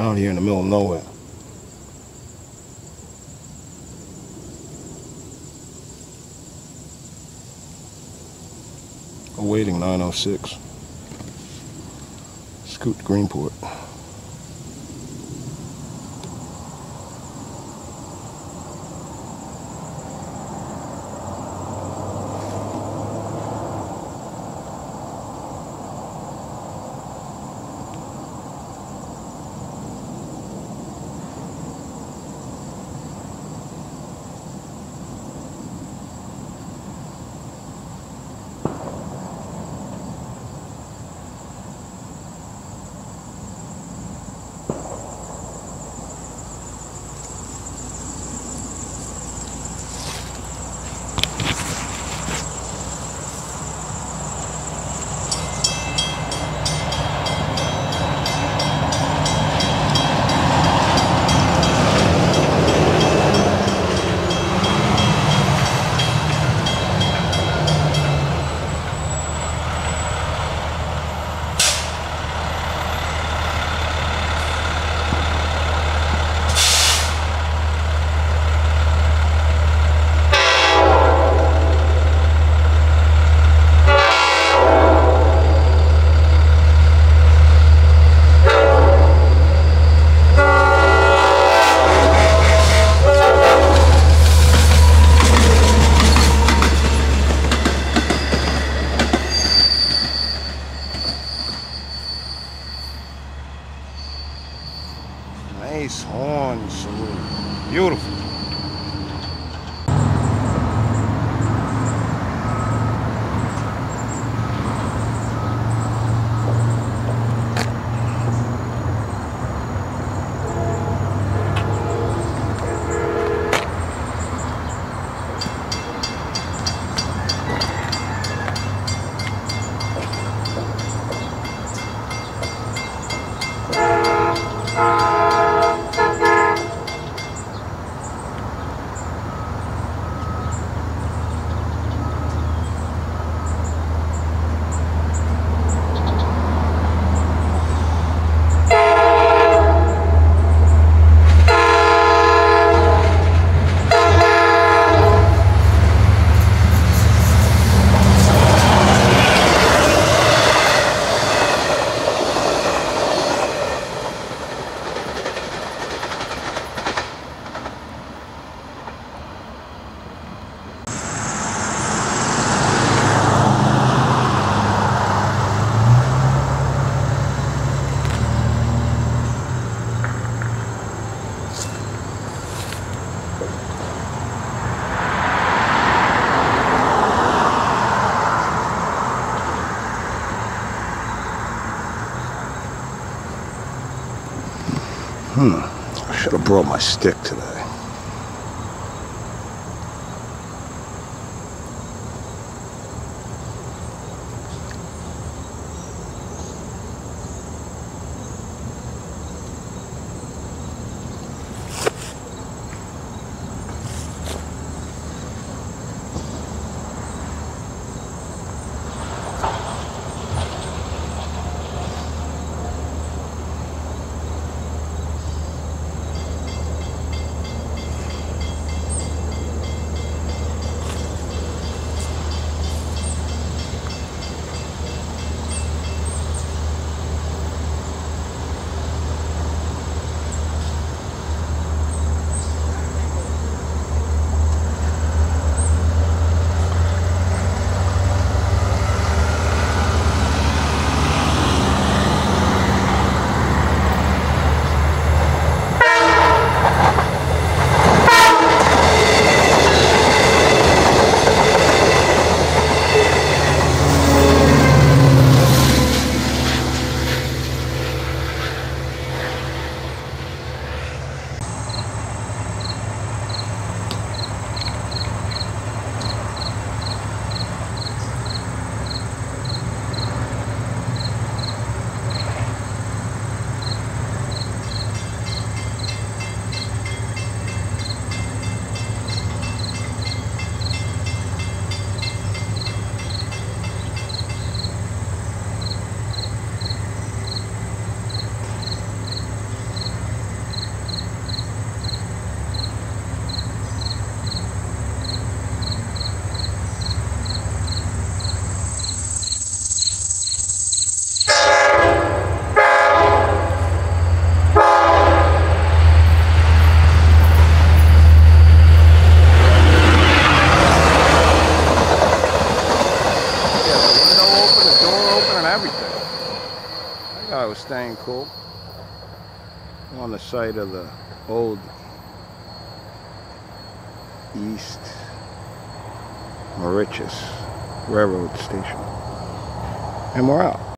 Out here in the middle of nowhere. Awaiting 906. Scoot Greenport. Nice horn salute. Beautiful. Hmm. I should have brought my stick today. On the site of the old East Moriches Railroad Station. And we're out.